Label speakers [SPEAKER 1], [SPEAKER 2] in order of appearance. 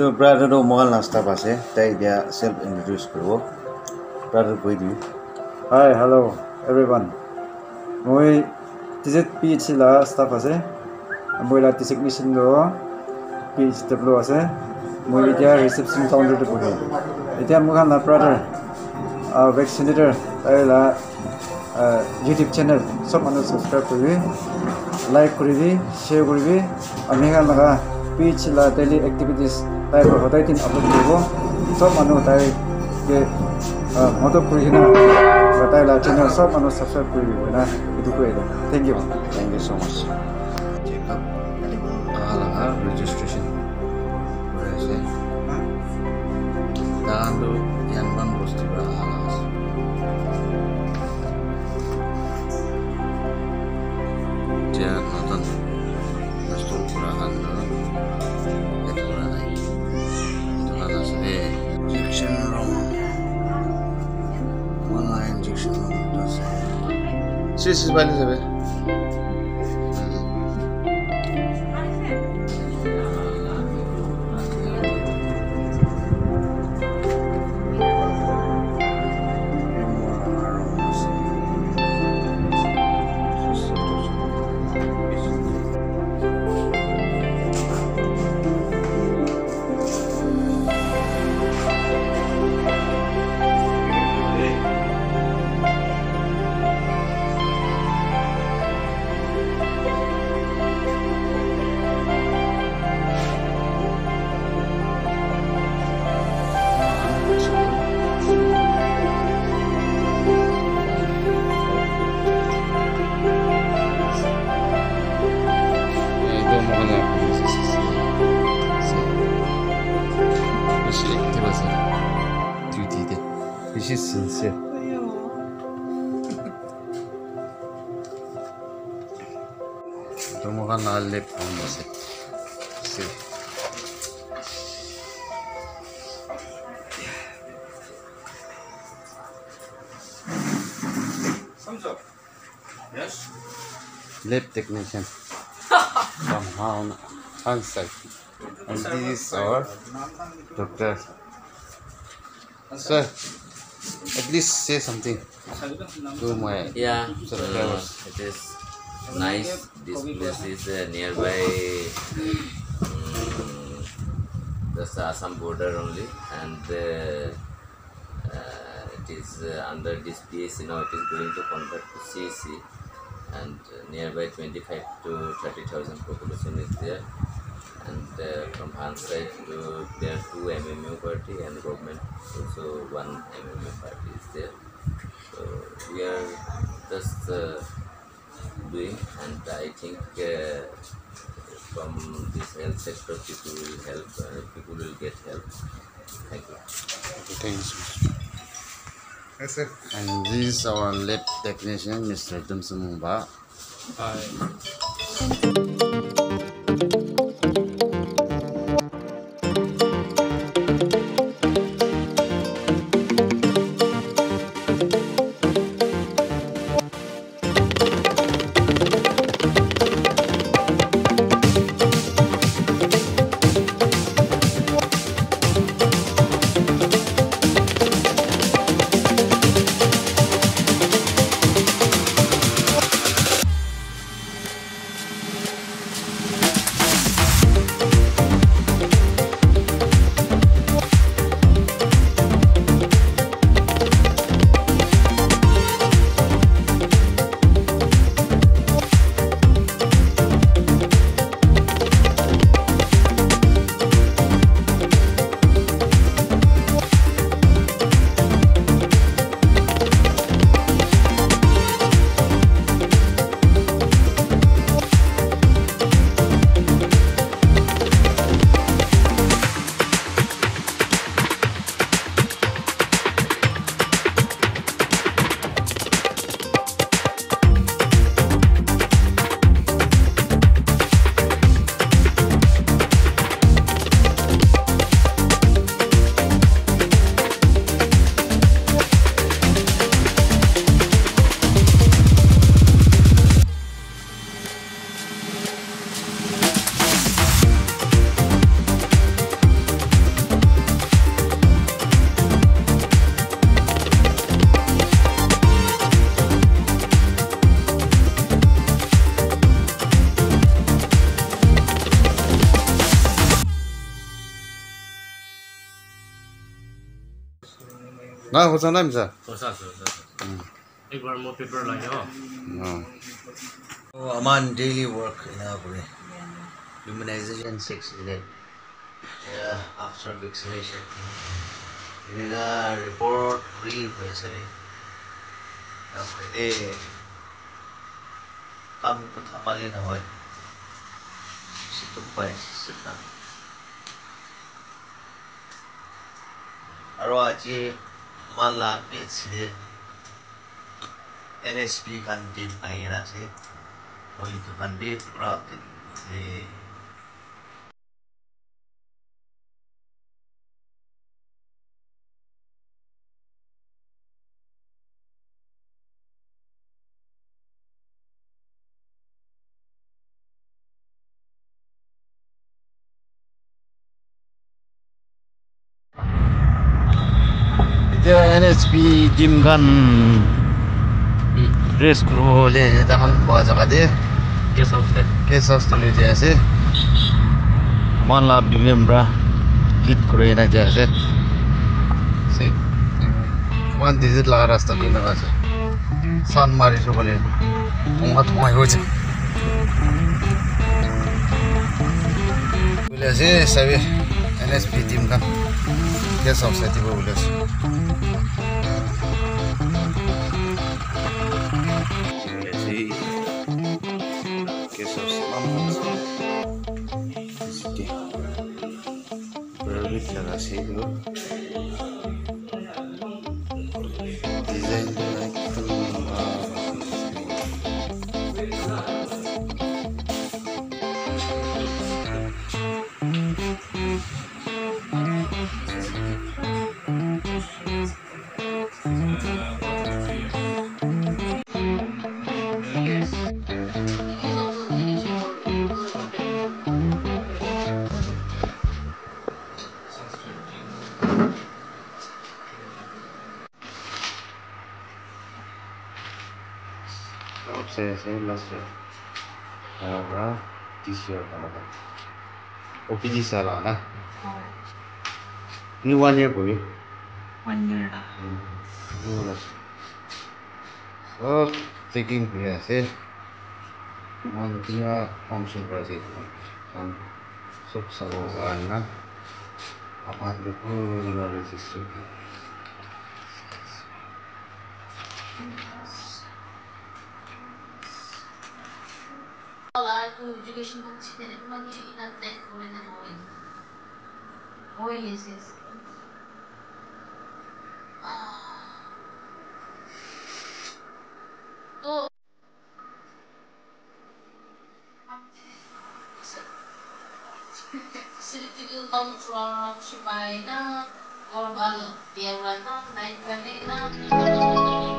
[SPEAKER 1] এইটো ব্ৰাদাৰটো মঙাল নাস্তাপ আছে তাই এতিয়া চেল্ফ ইণ্ট্ৰডিউচ কৰিব। ব্ৰাদাৰ কৈ দিবি
[SPEAKER 2] হাই হেল্ল' এভৰিৱান মই টিজেট পি এইচ চি লা ষ্টাফ আছে লা টিচিক মিচিনটো পি এইচ টেবলো আছে। মই এতিয়া ৰিচেপশ্যন কাউণ্টাৰতে পঢ়ি এতিয়া মোক না ব্ৰাদাৰ ভেকচিনেটাৰ তাই লা ইউটিউব চেনেল চব মানুহ ছাবস্ক্ৰাইব কৰিবি লাইক কৰিবি শ্বেয়াৰ কৰিবি। আমি লগা পি এইচ চি লা ডেইলি এক্টিভিটিছ তাই সদায় দিন আপলোড কৰিব চব মানুহ তাইকে মদত কৰি কিনে তাই লা চেনেল চব মানুহ ছাবস্ক্ৰাইব কৰিবি না এইটো কৈ দিওঁ thank
[SPEAKER 1] you thank you so' much registration কৰি আছে তাহাঁতো ইয়ানমান বস্তুৰ পৰা 最失败的是什 sincere. Gusto mo ka nakalip ang kasi. Kasi. Samsung.
[SPEAKER 3] Yes?
[SPEAKER 1] Lip technician. Somehow answered. And these are doctor. Sir. At least say something to my
[SPEAKER 4] Yeah, uh, it is nice. This place is uh, nearby um, the Assam border only, and uh, uh, it is uh, under this PAC now. It is going to convert to CAC, and nearby 25 to 30 thousand population is there. And uh, from Han side to there are two MMU party and government also one MMU party is there. So we are just uh, doing, and I think uh, from this health sector, people will help. Uh, people will get help. Thank you.
[SPEAKER 1] Thanks. Yes, sir. And this is our lab technician, Mr. Dumsumumba. ना होता ना मिसा
[SPEAKER 3] होसा होसा एक बार more paper লাগে हो
[SPEAKER 1] हाँ
[SPEAKER 5] Aman daily work in Abri. Immunization six day. Yeah, after vaccination. In a report free malapit siya. NSP kandid ay nasa. Oh, ito kandid, prophet. Eh, HP जिमगन 레스크로에 해당하는
[SPEAKER 1] 과자가데 개사스텔 개사스텔에 대해서 만라 비빔브라 깃크로에 대해서 세 one digit लगाएर जस्तो लिन गएको सन मारिसो भने थुङ्गा थुङ्गा रोज उलेस सबै NSP टिमका gas अवस्था त्यो उलेस así, ¿no? Thank you. CC laser から実用かな。OPG サーバーな。はい。に one year こい
[SPEAKER 6] One year だ。
[SPEAKER 1] うん。そうだ。So, taking here, see? One thing are function for this one. So, so, na. Aman the poor resistance.
[SPEAKER 6] 말고 우주계 신공체들만이 일한데 우리는 오일 오일 is is 또. 슬리피를 너무 좋아하지 말라 걸어봐라 비아라나 나이파리나.